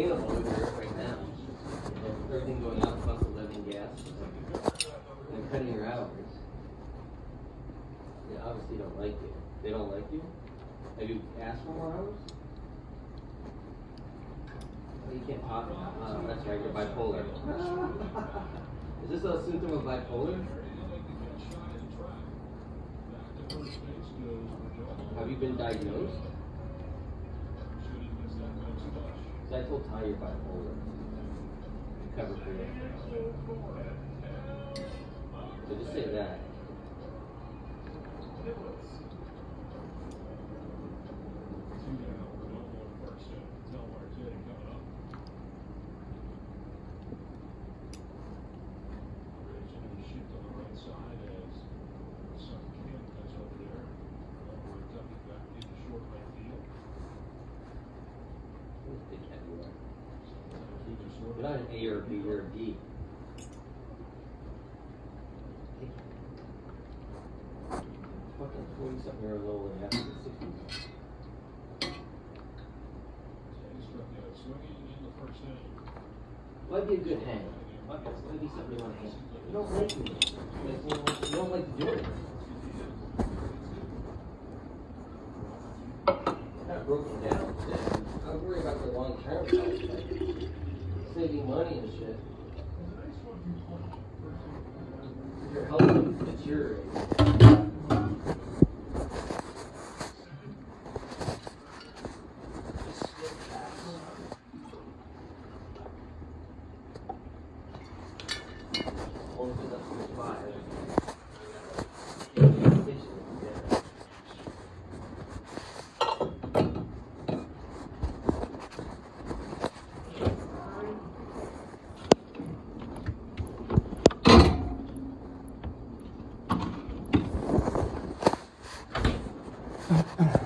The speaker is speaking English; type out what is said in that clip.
sustainable with it right now. Everything going out, of living, gas, and cutting your hours. They obviously don't like you. They don't like you? Have you asked for more hours? Oh, you can't talk about, oh, that's right, you're bipolar. Is this a symptom of bipolar? Have you been diagnosed? So I told Ty you're bipolar. Cover for you. So just say that. You're not an A or a B, you're a D. Fucking forty something year old and the sixties. Might be a good hang. Be, something you want to. You don't like me. You, don't like it. Kind of broken down. I about the long term. Saving money and shit. Your health will deteriorate. Just skip past. Only because that's what it's Yeah.